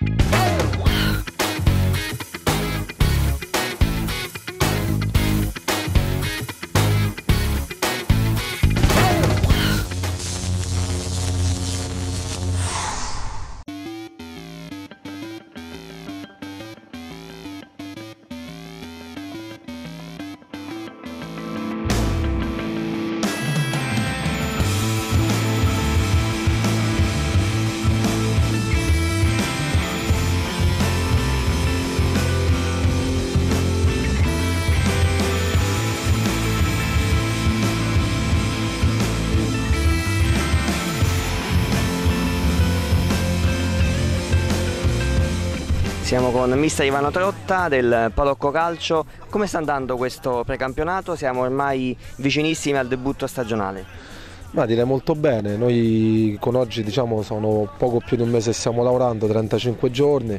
Bye. Siamo con mister Ivano Trotta del Palocco Calcio. Come sta andando questo precampionato? Siamo ormai vicinissimi al debutto stagionale. Ma direi molto bene, noi con oggi diciamo sono poco più di un mese che stiamo lavorando, 35 giorni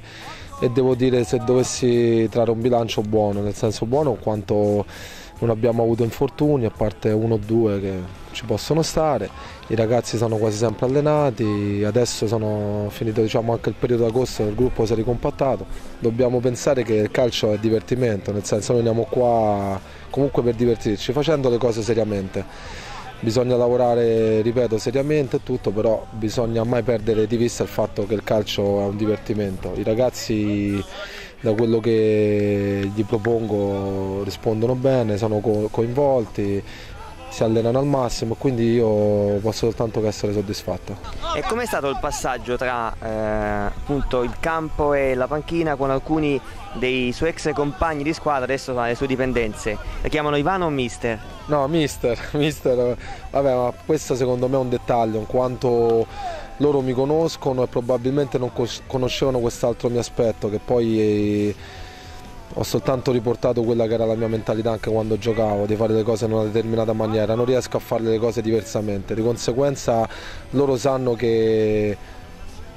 e devo dire se dovessi trarre un bilancio buono, nel senso buono quanto non abbiamo avuto infortuni a parte uno o due che ci possono stare i ragazzi sono quasi sempre allenati, adesso sono finito diciamo, anche il periodo d'agosto, il gruppo si è ricompattato, dobbiamo pensare che il calcio è divertimento, nel senso noi andiamo qua comunque per divertirci, facendo le cose seriamente. Bisogna lavorare, ripeto, seriamente e tutto, però bisogna mai perdere di vista il fatto che il calcio è un divertimento. I ragazzi da quello che gli propongo rispondono bene, sono coinvolti, si allenano al massimo, quindi io posso soltanto che essere soddisfatto. E com'è stato il passaggio tra eh, appunto il campo e la panchina con alcuni dei suoi ex compagni di squadra, adesso le sue dipendenze? La chiamano Ivano o Mister? No, Mister, Mister, vabbè, ma questo secondo me è un dettaglio, in quanto loro mi conoscono e probabilmente non conoscevano quest'altro mio aspetto che poi... È ho soltanto riportato quella che era la mia mentalità anche quando giocavo, di fare le cose in una determinata maniera, non riesco a fare le cose diversamente, di conseguenza loro sanno che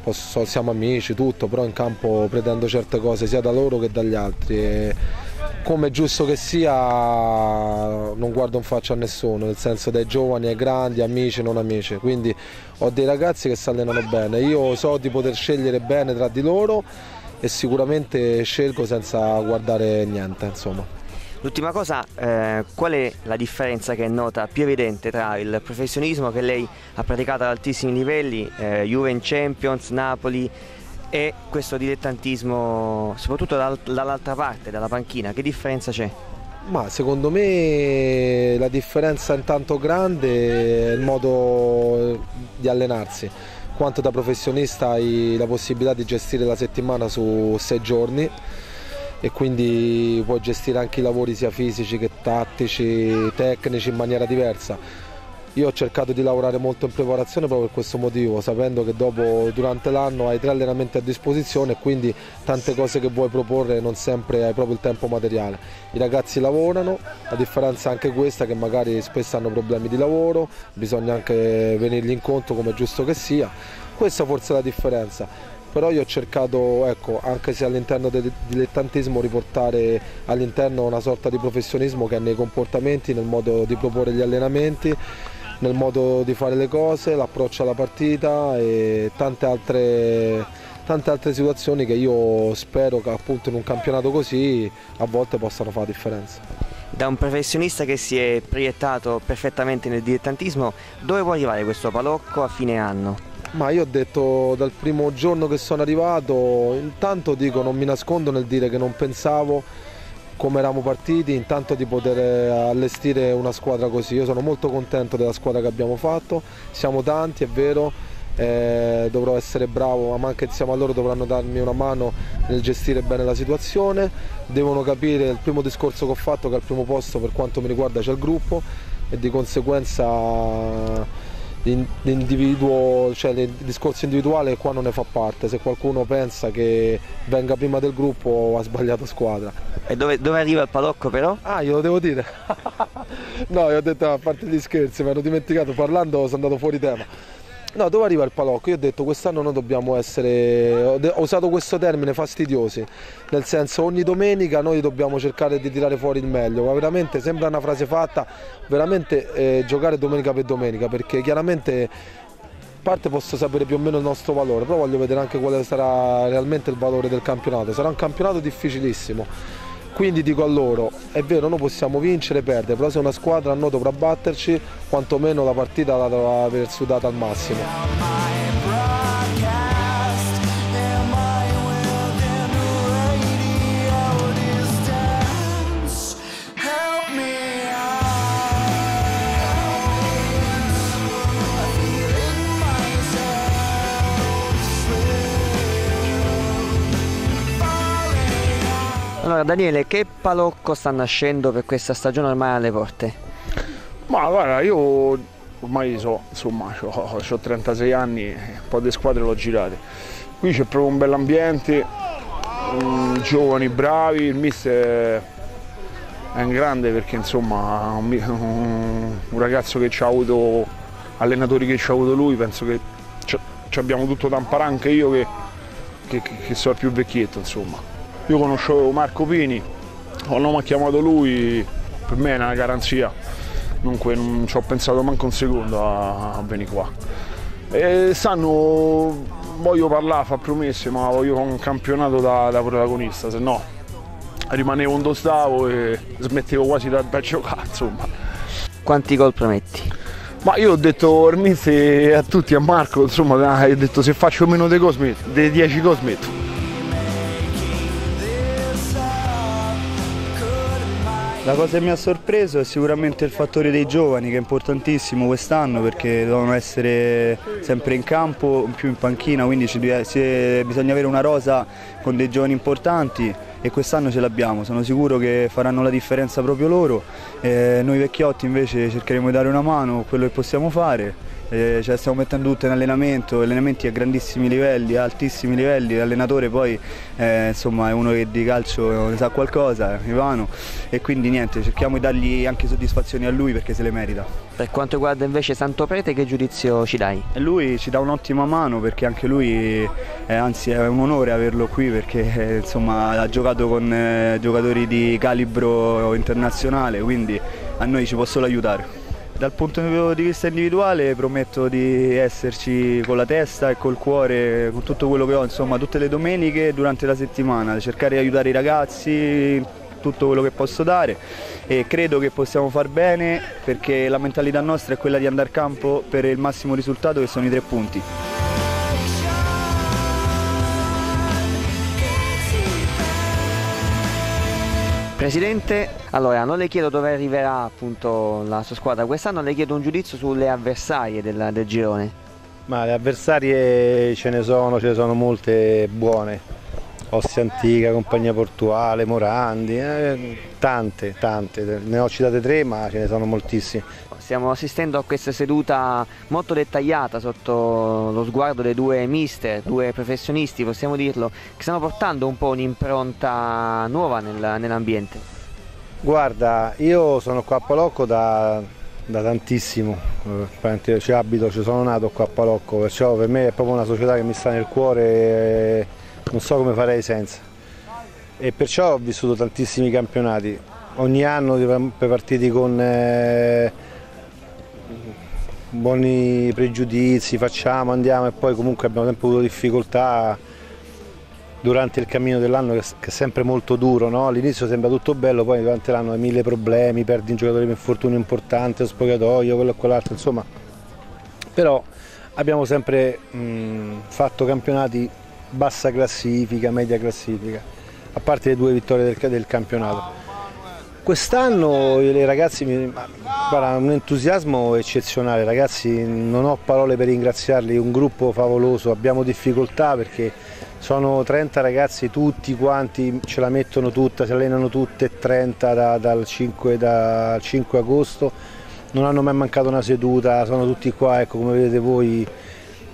posso, siamo amici, tutto, però in campo pretendo certe cose sia da loro che dagli altri. E come giusto che sia non guardo in faccia a nessuno, nel senso dai giovani ai grandi, amici, non amici, quindi ho dei ragazzi che si allenano bene, io so di poter scegliere bene tra di loro e sicuramente scelgo senza guardare niente. Insomma. L'ultima cosa, eh, qual è la differenza che è nota più evidente tra il professionismo che lei ha praticato ad altissimi livelli, eh, Juve in Champions, Napoli, e questo dilettantismo, soprattutto dal, dall'altra parte, dalla panchina, che differenza c'è? Ma secondo me la differenza intanto grande è il modo di allenarsi quanto da professionista hai la possibilità di gestire la settimana su sei giorni e quindi puoi gestire anche i lavori sia fisici che tattici, tecnici in maniera diversa. Io ho cercato di lavorare molto in preparazione proprio per questo motivo, sapendo che dopo durante l'anno hai tre allenamenti a disposizione e quindi tante cose che vuoi proporre non sempre hai proprio il tempo materiale. I ragazzi lavorano, la differenza è anche questa che magari spesso hanno problemi di lavoro, bisogna anche venirgli incontro come è giusto che sia. Questa forse è la differenza però io ho cercato, ecco, anche se all'interno del dilettantismo, riportare all'interno una sorta di professionismo che è nei comportamenti, nel modo di proporre gli allenamenti nel modo di fare le cose, l'approccio alla partita e tante altre, tante altre situazioni che io spero che appunto in un campionato così a volte possano fare la differenza. Da un professionista che si è proiettato perfettamente nel dilettantismo, dove può arrivare questo palocco a fine anno? Ma io ho detto dal primo giorno che sono arrivato, intanto dico non mi nascondo nel dire che non pensavo come eravamo partiti, intanto di poter eh, allestire una squadra così. Io sono molto contento della squadra che abbiamo fatto, siamo tanti, è vero, eh, dovrò essere bravo, ma anche insieme a loro dovranno darmi una mano nel gestire bene la situazione, devono capire il primo discorso che ho fatto che al primo posto per quanto mi riguarda c'è il gruppo e di conseguenza cioè il discorso individuale qua non ne fa parte, se qualcuno pensa che venga prima del gruppo ha sbagliato squadra. E dove, dove arriva il palocco però? Ah, glielo devo dire. no, io ho detto a parte gli scherzi, mi ero dimenticato, parlando sono andato fuori tema. No, dove arriva il palocco? Io ho detto quest'anno noi dobbiamo essere, ho usato questo termine, fastidiosi, nel senso ogni domenica noi dobbiamo cercare di tirare fuori il meglio, ma veramente sembra una frase fatta, veramente eh, giocare domenica per domenica, perché chiaramente parte posso sapere più o meno il nostro valore, però voglio vedere anche quale sarà realmente il valore del campionato. Sarà un campionato difficilissimo. Quindi dico a loro, è vero, noi possiamo vincere e perdere, però se una squadra a noi dovrà batterci, quantomeno la partita la dovrà aver sudata al massimo. Allora Daniele, che palocco sta nascendo per questa stagione ormai alle porte? Ma guarda, io ormai so, insomma, ho 36 anni, un po' di squadre l'ho girate. Qui c'è proprio un bell'ambiente, um, giovani, bravi, il mister è un grande perché insomma un, un, ragazzo che ci ha avuto, allenatori che ci ha avuto lui, penso che ci abbiamo tutto da imparare anche io che, che, che sono il più vecchietto insomma. Io conoscevo Marco Pini, quando mi ha chiamato lui, per me è una garanzia. Dunque non ci ho pensato manco un secondo a, a venire qua. E sanno, voglio parlare, fa promesse, ma voglio un campionato da, da protagonista, se no rimanevo un dostavo e smettevo quasi da, da giocare, insomma. Quanti gol prometti? Ma io ho detto ormai a tutti, a Marco, insomma, ho detto se faccio meno dei gol smetto, dei 10 gol smetto. La cosa che mi ha sorpreso è sicuramente il fattore dei giovani che è importantissimo quest'anno perché devono essere sempre in campo, più in panchina, quindi bisogna avere una rosa con dei giovani importanti e quest'anno ce l'abbiamo, sono sicuro che faranno la differenza proprio loro. Eh, noi vecchiotti invece cercheremo di dare una mano, quello che possiamo fare eh, la stiamo mettendo tutte in allenamento, allenamenti a grandissimi livelli, a altissimi livelli, l'allenatore poi eh, insomma, è uno che di calcio ne sa qualcosa, Ivano, e quindi niente, cerchiamo di dargli anche soddisfazioni a lui perché se le merita. Per quanto riguarda invece Santo Prete che giudizio ci dai? Lui ci dà un'ottima mano perché anche lui, eh, anzi è un onore averlo qui perché eh, insomma, ha giocato con eh, giocatori di calibro internazionale, quindi a noi ci può solo aiutare. Dal punto di vista individuale prometto di esserci con la testa e col cuore, con tutto quello che ho, insomma, tutte le domeniche durante la settimana, cercare di aiutare i ragazzi, tutto quello che posso dare e credo che possiamo far bene perché la mentalità nostra è quella di andare a campo per il massimo risultato che sono i tre punti. Presidente, allora non le chiedo dove arriverà appunto la sua squadra quest'anno, le chiedo un giudizio sulle avversarie del, del girone. Ma le avversarie ce ne sono, ce ne sono molte buone. Ossia Antica, Compagnia Portuale, Morandi, eh, tante, tante, ne ho citate tre ma ce ne sono moltissime. Stiamo assistendo a questa seduta molto dettagliata sotto lo sguardo dei due mister, due professionisti, possiamo dirlo, che stanno portando un po' un'impronta nuova nel, nell'ambiente. Guarda, io sono qua a Palocco da, da tantissimo, eh, ci abito, ci sono nato qua a Palocco, perciò per me è proprio una società che mi sta nel cuore e non so come farei senza. E perciò ho vissuto tantissimi campionati, ogni anno per partiti con... Eh, buoni pregiudizi, facciamo, andiamo e poi comunque abbiamo sempre avuto difficoltà durante il cammino dell'anno che è sempre molto duro, no? all'inizio sembra tutto bello, poi durante l'anno hai mille problemi, perdi un giocatore per infortunio importante, lo spogliatoio, quello e quell'altro, insomma, però abbiamo sempre mh, fatto campionati bassa classifica, media classifica, a parte le due vittorie del, del campionato. Quest'anno i ragazzi guarda, un entusiasmo eccezionale, ragazzi non ho parole per ringraziarli, un gruppo favoloso, abbiamo difficoltà perché sono 30 ragazzi tutti quanti, ce la mettono tutta, si allenano tutte 30 da, dal, 5, dal 5 agosto, non hanno mai mancato una seduta, sono tutti qua, ecco come vedete voi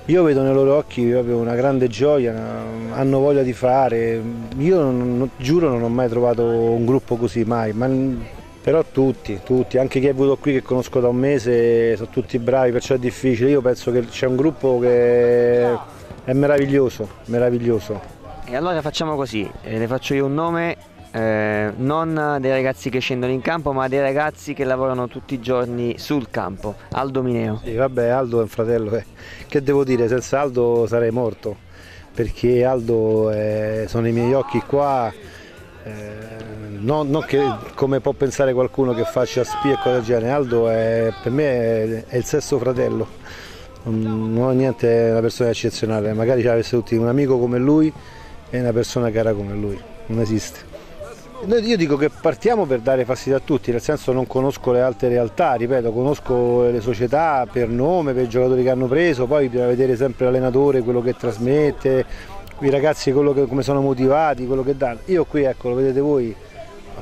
io vedo nei loro occhi proprio una grande gioia, hanno voglia di fare. Io non, giuro non ho mai trovato un gruppo così, mai, ma, però tutti, tutti, anche chi è venuto qui che conosco da un mese, sono tutti bravi, perciò è difficile. Io penso che c'è un gruppo che è meraviglioso, meraviglioso. E allora facciamo così, eh, le faccio io un nome eh, non dei ragazzi che scendono in campo, ma dei ragazzi che lavorano tutti i giorni sul campo. Aldo Mineo. Sì, vabbè, Aldo è un fratello, eh. che devo dire, senza Aldo sarei morto, perché Aldo è, sono i miei occhi qua, eh, non, non, che come può pensare qualcuno che faccia spie e cose del genere, Aldo è, per me è, è il sesto fratello, non, ho niente, è una persona eccezionale, magari avesse tutti un amico come lui e una persona cara come lui, non esiste. Io dico che partiamo per dare fastidio a tutti, nel senso non conosco le altre realtà, ripeto, conosco le società per nome, per i giocatori che hanno preso, poi bisogna vedere sempre l'allenatore, quello che trasmette, i ragazzi che, come sono motivati, quello che danno. Io qui, ecco, lo vedete voi,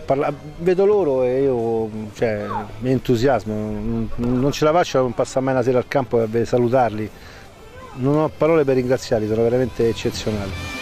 parla, vedo loro e io cioè, mi entusiasmo, non, ce la faccio a non passare mai una sera al campo e salutarli. Non ho parole per ringraziarli, sono veramente eccezionali.